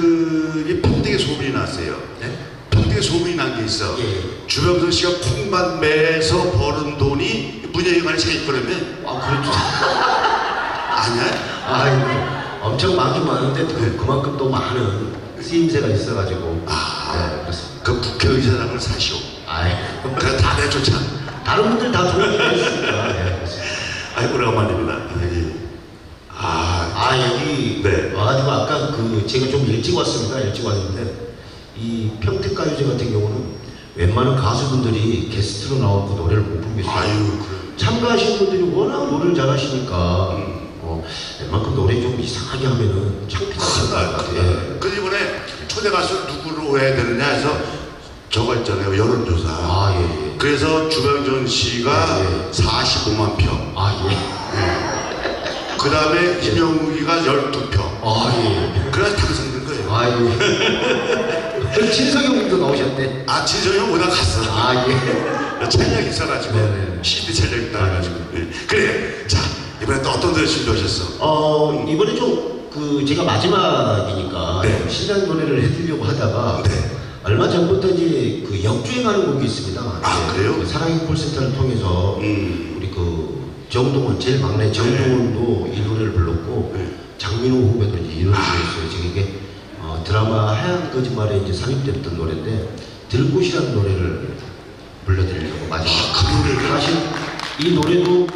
그 평택에 소문이 났어요. 네? 평택에 소문이 난 게 있어. 예. 주병선 씨가 콩만 매서 버는 돈이 문예회관에 차 있거든요. 아, 그렇죠. 아니야? 아이고, 엄청 많긴 많은데 그, 그만큼 또 많은 쓰임새가 있어가지고. 아. 네, 그렇습니다. 그 국회의사당을 사시오. 아이, 그래 다 내쫓아. 다른 분들 다일 했으 니까. 네, 그렇습니다. 아이 오래간만입니다. 여기. 아, 아, 여기 네. 와가지고 아까 그 제가 좀 일찍 왔습니다. 일찍 왔는데 이 평택가요제 같은 경우는 웬만한 가수분들이 게스트로 나오고 노래를 못 부르겠어요. 아유 그래. 참가하신 분들이 워낙 노래를 잘하시니까 음. 어, 웬만큼 노래 좀 이상하게 하면은 창피하실 것 같아요. 예. 그 이번에 초대 가수 누구로 해야 되느냐 해서 저거 있잖아요 여론조사. 아, 예, 예. 그래서 주병전 씨가 네. 45만 표. 아, 예. 그 다음에 김영욱이가 12표. 아, 예. 그래서 당선된 거예요. 그 진석영 님도 나오셨대. 아, 진성이 오다 갔어. 아, 예. 촬영이 있어가지고. 네네. CD 촬영 있다 해가지고. 네. 그래. 자, 이번에 또 어떤 노래 준비하셨어? 어, 이번에 좀, 그, 제가 마지막이니까, 네. 신나는 노래를 해드리려고 하다가, 네. 얼마 전부터 이제 그 역주행하는 곡이 있습니다. 아, 네, 그래요? 그 사랑의 콜센터를 통해서, 음. 우리 그, 정동원, 제일 막내 정동원도 이 노래를 불렀고, 네. 장민호 후배도 이제 이 노래를 아. 불렀어요. 지금 이게, 어, 드라마 하얀 거짓말에 이제 삽입됐던 노래인데, 들꽃이라는 노래를 불러드리려고 마지막. 아, 그 노래를? 사실 이 노래도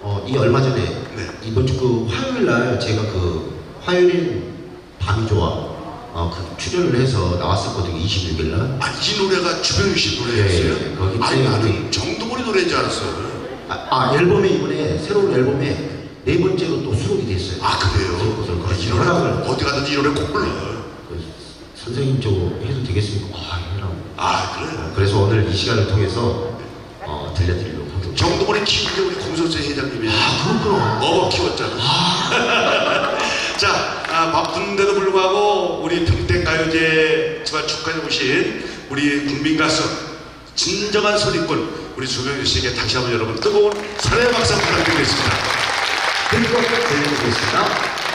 어, 이 얼마 전에 네. 이번 주 그 화요일 날 제가 그 화요일인 밤이 좋아 어, 그 출연을 해서 나왔었거든요 26일 날. 아, 이 노래가 주병규 씨 노래였어요? 예, 예, 거기 아니, 나는 정동원이 노래인 줄 알았어. 아, 아, 앨범에 이번에 새로운 앨범에 네 번째로 또 수록이 됐어요. 아, 그래요? 아, 이. 노래, 허락을 어디 가든지 이 노래 꼭 불러. 그 선생님 저 해도 되겠습니까? 아 해라고. 아, 그래. 그래서 오늘 이 시간을 통해서 어, 들려드리려고 합니다. 정동원이 키운 게 우리 공소제 회장님이에요. 아 그렇구나. 어버 키웠잖아. 자, 아, 바쁜데도 불구하고 우리 평택가요제 정말 축하해 오신 우리 국민 가수 진정한 소리꾼 우리 조명주 씨에게 다시 한번 여러분 뜨거운 사랑의 박수 부탁드리겠습니다. 들고 들려드리겠습니다.